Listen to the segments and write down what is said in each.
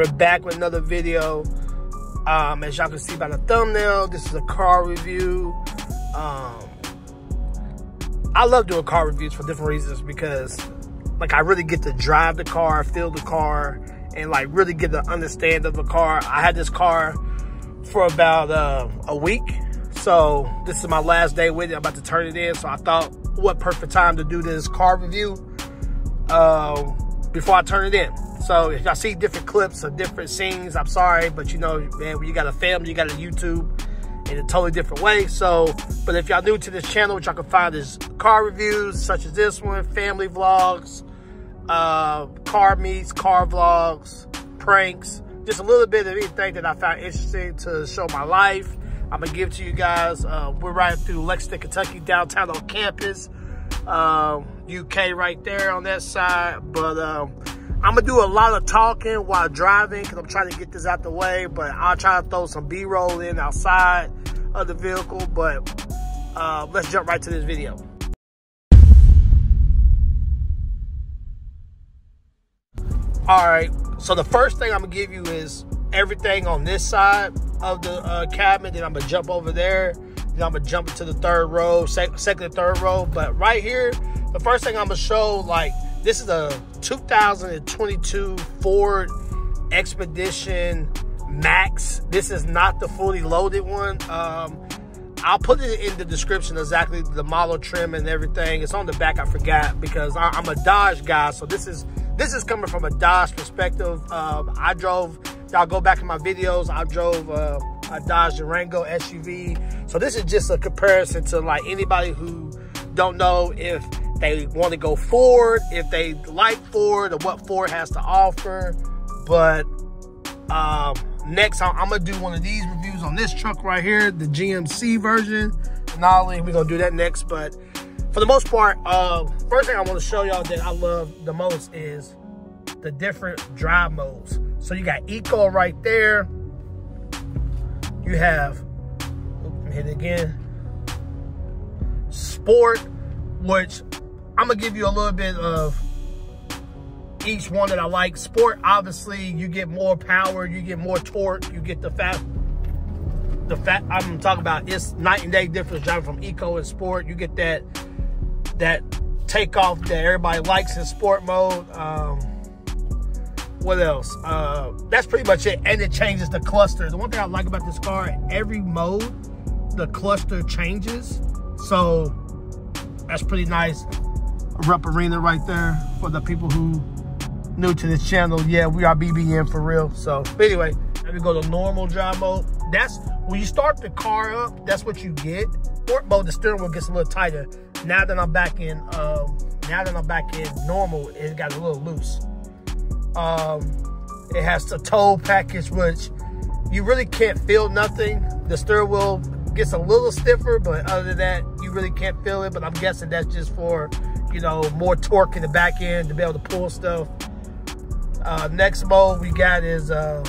We're back with another video. Um, as y'all can see by the thumbnail, this is a car review. Um, I love doing car reviews for different reasons because like I really get to drive the car, feel the car, and like really get to understand of the car. I had this car for about uh, a week. So this is my last day with it. I'm about to turn it in. So I thought what perfect time to do this car review uh, before I turn it in. So if y'all see different clips of different scenes, I'm sorry, but you know, man, when you got a family, you got a YouTube in a totally different way. So, but if y'all new to this channel, which y'all can find is car reviews such as this one, family vlogs, uh, car meets, car vlogs, pranks, just a little bit of anything that I found interesting to show my life. I'm gonna give to you guys. Uh, we're riding through Lexington, Kentucky, downtown on campus. Um, UK right there on that side. But um, I'm gonna do a lot of talking while driving because I'm trying to get this out the way. But I'll try to throw some B-roll in outside of the vehicle. But uh, let's jump right to this video. All right, so the first thing I'm gonna give you is everything on this side of the uh, cabinet. Then I'm gonna jump over there. Then I'm gonna jump into the third row, sec second third row. But right here, the first thing I'm gonna show, like this is a 2022 Ford Expedition Max. This is not the fully loaded one. Um, I'll put it in the description exactly the model trim and everything. It's on the back. I forgot because I, am a Dodge guy, so this is this is coming from a Dodge perspective. Um, I drove. Y'all go back in my videos. I drove uh, a Dodge Durango SUV. So this is just a comparison to like anybody who don't know if they want to go Ford, if they like Ford or what Ford has to offer. But um, next, I'm, I'm gonna do one of these reviews on this truck right here, the GMC version. Not only we're gonna do that next, but for the most part, uh, first thing I want to show y'all that I love the most is the different drive modes. So you got Eco right there. You have, hit it again, Sport, which I'm gonna give you a little bit of each one that I like. Sport, obviously, you get more power, you get more torque, you get the fat. The fat I'm talking about it's night and day difference driving from eco and sport. You get that that takeoff that everybody likes in sport mode. Um, what else? Uh, that's pretty much it. And it changes the cluster. The one thing I like about this car, every mode, the cluster changes. So that's pretty nice. Rupp Arena right there for the people who new to this channel. Yeah, we are BBN for real. So anyway, let me go to normal drive mode. That's when you start the car up, that's what you get. Sport mode, the steering wheel gets a little tighter. Now that I'm back in, um, now that I'm back in normal, it got a little loose. Um, it has the tow package, which you really can't feel nothing. The steering wheel gets a little stiffer, but other than that, you really can't feel it. But I'm guessing that's just for you know, more torque in the back end to be able to pull stuff. Uh, next mode we got is uh,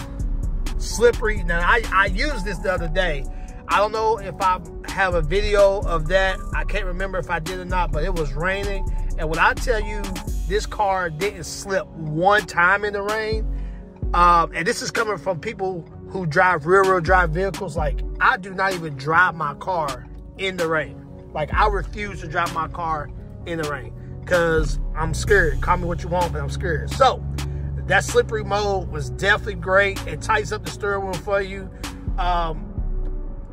slippery. Now, I, I used this the other day. I don't know if I have a video of that. I can't remember if I did or not, but it was raining. And when I tell you this car didn't slip one time in the rain, um, and this is coming from people who drive rear-wheel drive vehicles, like I do not even drive my car in the rain. Like I refuse to drive my car in the rain because I'm scared. Call me what you want, but I'm scared. So that slippery mode was definitely great. It tightens up the steering wheel for you. Um,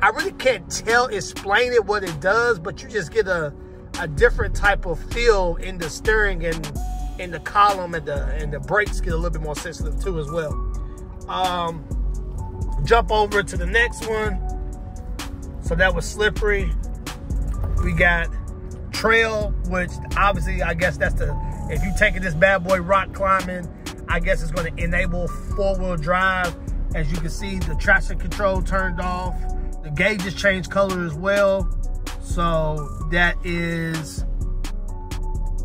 I really can't tell, explain it what it does, but you just get a, a different type of feel in the steering and in the column and the and the brakes get a little bit more sensitive too as well. Um, jump over to the next one. So that was slippery. We got trail, which obviously I guess that's the, if you taking this bad boy rock climbing, I guess it's gonna enable four-wheel drive. As you can see, the traction control turned off. The gauges changed color as well. So that is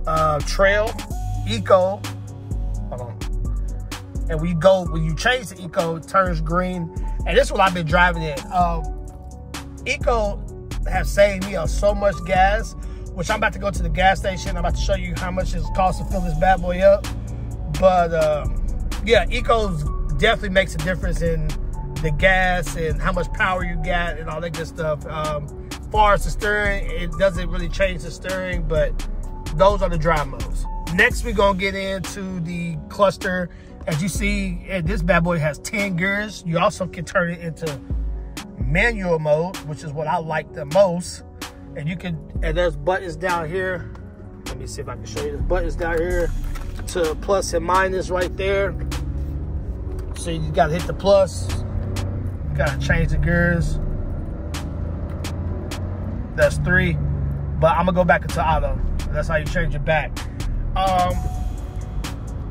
uh, trail, eco. Hold on. And we go, when you change the eco, it turns green. And this is what I've been driving in. Um, eco has saved me on so much gas which I'm about to go to the gas station. I'm about to show you how much it costs to fill this bad boy up. But uh, yeah, Eco's definitely makes a difference in the gas and how much power you got and all that good stuff. Um, far as the steering, it doesn't really change the steering, but those are the drive modes. Next, we're gonna get into the cluster. As you see, eh, this bad boy has 10 gears. You also can turn it into manual mode, which is what I like the most. And you can, and there's buttons down here. Let me see if I can show you. There's buttons down here to plus and minus right there. So you gotta hit the plus. You gotta change the gears. That's three. But I'm gonna go back into auto. That's how you change it back. Um,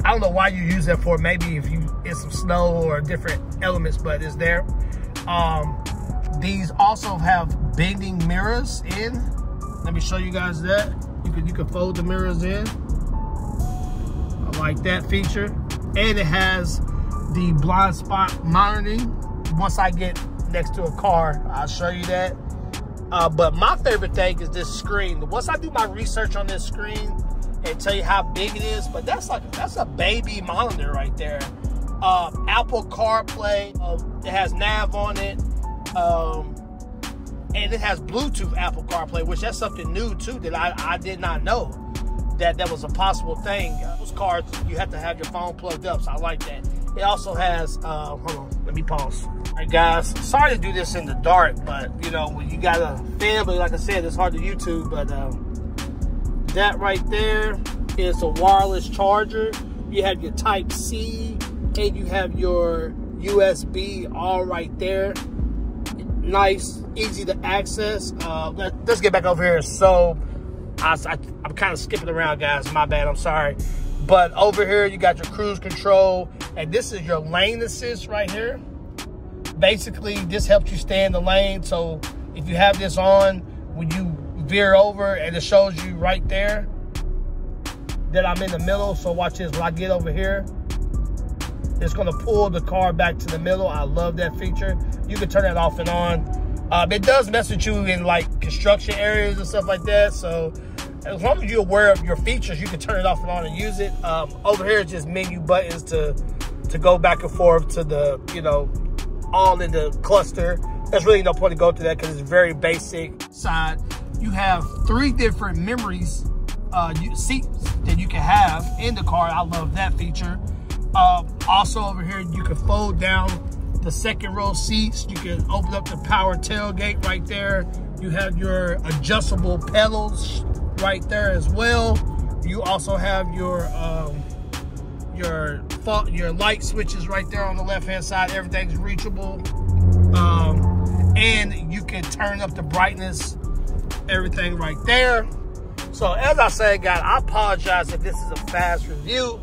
I don't know why you use that for. Maybe if you in some snow or different elements, but it's there. Um, these also have bending mirrors in. Let me show you guys that. You can you can fold the mirrors in. I like that feature. And it has the blind spot monitoring. Once I get next to a car, I'll show you that. Uh, but my favorite thing is this screen. Once I do my research on this screen and tell you how big it is, but that's like that's a baby monitor right there. Uh, Apple CarPlay. Uh, it has nav on it. Um, and it has Bluetooth Apple CarPlay, which that's something new too that I, I did not know that that was a possible thing. Those cars, you have to have your phone plugged up, so I like that. It also has, uh, hold on, let me pause. All right, guys, sorry to do this in the dark, but you know, when you got a family, like I said, it's hard to YouTube, but um, that right there is a wireless charger. You have your Type C, and you have your USB all right there nice, easy to access. Uh, let, us get back over here. So I, I, I'm kind of skipping around, guys. My bad. I'm sorry. But over here, you got your cruise control, and this is your lane assist right here. Basically, this helps you stay in the lane. So if you have this on, when you veer over, and it shows you right there that I'm in the middle. So watch this. When I get over here, it's going to pull the car back to the middle. I love that feature. You can turn that off and on. Um, it does mess with you in like construction areas and stuff like that. So as long as you're aware of your features, you can turn it off and on and use it. Um, over here is just menu buttons to to go back and forth to the, you know, all in the cluster. There's really no point to go to that because it's very basic side. You have three different memories uh, seats that you can have in the car. I love that feature. Uh, also over here, you can fold down the second row seats. You can open up the power tailgate right there. You have your adjustable pedals right there as well. You also have your um, your your light switches right there on the left hand side. Everything's reachable. Um, and you can turn up the brightness, everything right there. So as I said, guys, I apologize if this is a fast review.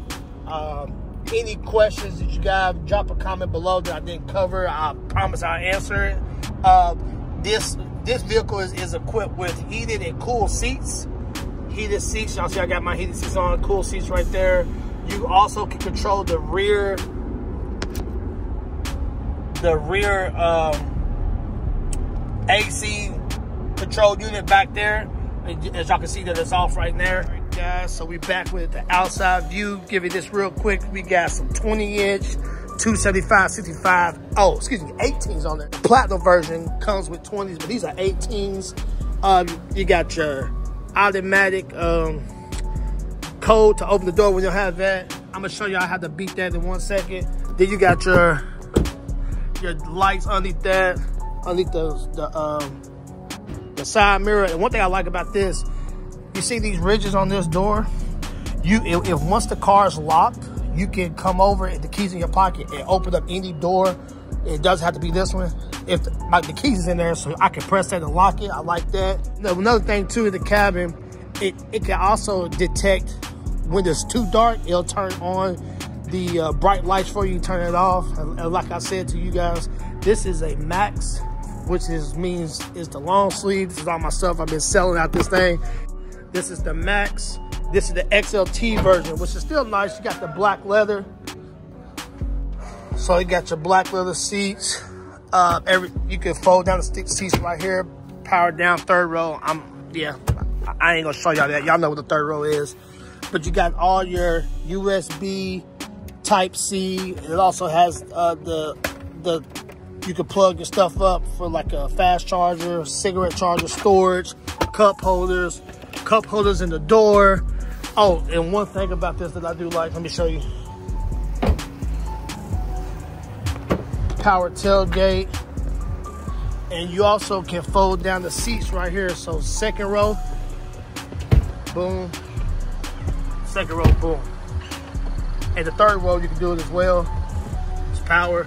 Um, any questions that you got, drop a comment below that I didn't cover. I promise I'll answer it. Uh, this this vehicle is, is equipped with heated and cool seats. Heated seats. Y'all see I got my heated seats on. Cool seats right there. You also can control the rear the rear um, AC control unit back there. As y'all can see that it's off right there guys. So we back with the outside view. Give you this real quick. We got some 20 inch, 275, 65. Oh, excuse me, 18s on there. The platinum version comes with 20s, but these are 18s. Um, you got your automatic um, code to open the door when you have that. I'm gonna show y'all how to beat that in one second. Then you got your your lights underneath that, underneath the the um, the side mirror. And one thing I like about this you see these ridges on this door? You, if, if once the car is locked, you can come over the keys in your pocket and open up any door. It does have to be this one. If like the keys is in there, so I can press that and lock it. I like that. Now, another thing too in the cabin, it, it can also detect when it's too dark, it'll turn on the uh, bright lights for you, turn it off. And, and like I said to you guys, this is a max, which is means is the long sleeve. This is all my stuff. I've been selling out this thing. This is the Max. This is the XLT version, which is still nice. You got the black leather. So you got your black leather seats. Uh, every You can fold down the seats right here. Power down third row. I'm, yeah, I ain't gonna show y'all that. Y'all know what the third row is. But you got all your USB Type C. It also has uh, the the you can plug your stuff up for like a fast charger, cigarette charger, storage, cup holders, cup holders in the door. Oh, and one thing about this that I do like, let me show you. Power tailgate. And you also can fold down the seats right here. So second row, boom. Second row, boom. And the third row, you can do it as well. It's power.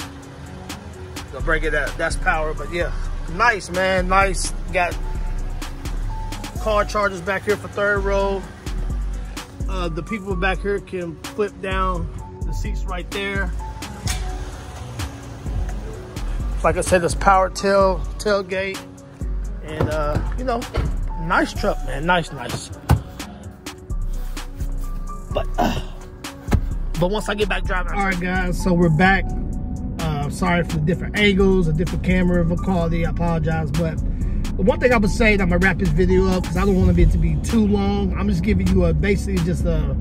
I'll break it out. That's power, but yeah. Nice, man. Nice. Got car chargers back here for third row. Uh, the people back here can flip down the seats right there. Like I said, this power tail tailgate. And, uh, you know, nice truck, man. Nice, nice. But, uh, but once I get back driving. All right, guys. So we're back. Uh, sorry for the different angles, a different camera quality. I apologize. But the one thing I would say, that I'm to wrap this video up because I don't want it to be too long. I'm just giving you a basically just a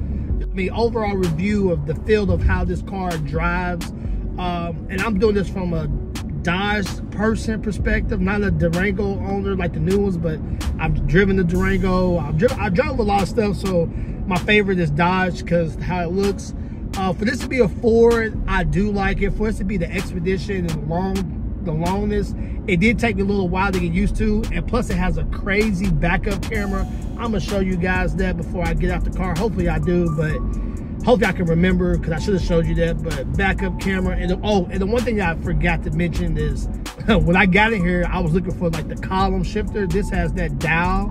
I mean, overall review of the field of how this car drives. Um, and I'm doing this from a Dodge person perspective, not a Durango owner like the new ones, but I've driven the Durango. I've driven, I drive a lot of stuff, so my favorite is Dodge because how it looks. Uh, for this to be a Ford, I do like it. For this to be the Expedition and long, the longness, it did take me a little while to get used to. And plus, it has a crazy backup camera. I'm gonna show you guys that before I get out the car. Hopefully, I do, but hopefully I can remember because I should have showed you that. But backup camera and oh, and the one thing I forgot to mention is when I got in here, I was looking for like the column shifter. This has that dial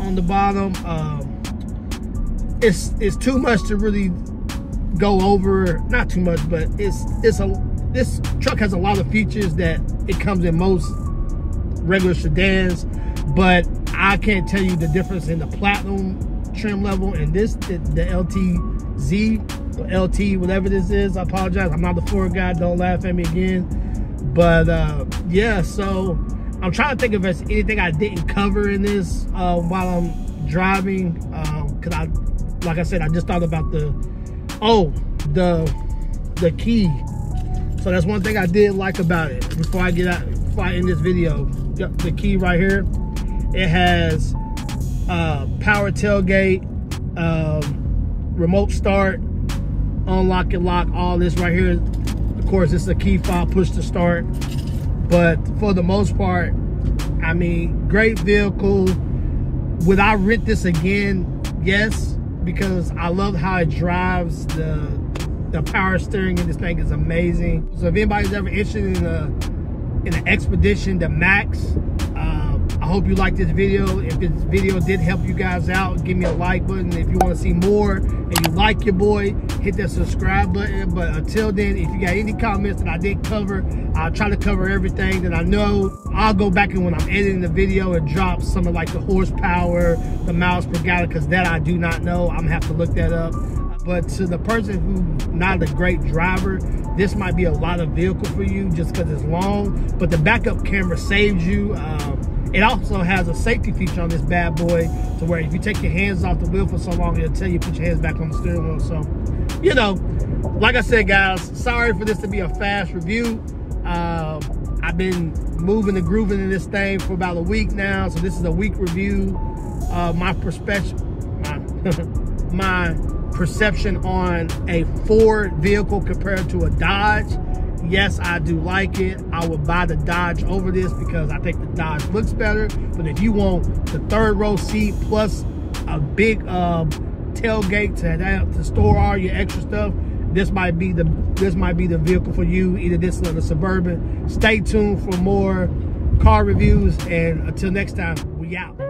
on the bottom. Um, it's it's too much to really go over. Not too much, but it's it's a this truck has a lot of features that it comes in most regular sedans, but I can't tell you the difference in the platinum trim level and this the, LTZ, the LTZ LT whatever this is. I apologize. I'm not the Ford guy. Don't laugh at me again. But uh, yeah, so I'm trying to think if there's anything I didn't cover in this uh, while I'm driving. Because um, I, like I said, I just thought about the oh the the key. So that's one thing I did like about it. Before I get out, before I end this video, the key right here, it has uh, power tailgate, um, remote start, unlock and lock, all this right here. Of course, it's a key fob push to start. But for the most part, I mean, great vehicle. Would I rent this again? Yes, because I love how it drives. The the power steering in this thing is amazing. So if anybody's ever interested in a in an Expedition, the Max, uh, I hope you like this video. If this video did help you guys out, give me a like button. If you want to see more and you like your boy, hit that subscribe button. But until then, if you got any comments that I didn't cover, I'll try to cover everything that I know. I'll go back and when I'm editing the video and drop some of like the horsepower, the miles per gallon, because that I do not know. I'm gonna have to look that up. But to the person who's not a great driver, this might be a lot of vehicle for you just because it's long. But the backup camera saves you. Um, it also has a safety feature on this bad boy to where if you take your hands off the wheel for so long, it'll tell you put your hands back on the steering wheel. So, you know, like I said, guys, sorry for this to be a fast review. Uh, I've been moving and grooving in this thing for about a week now. So this is a week review. Uh, my perspective, my, my perception on a Ford vehicle compared to a Dodge yes, I do like it. I would buy the Dodge over this because I think the Dodge looks better. But if you want the third row seat plus a big um, tailgate to, to store all your extra stuff, this might be the this might be the vehicle for you. Either this or the Suburban. Stay tuned for more car reviews. And until next time, we out.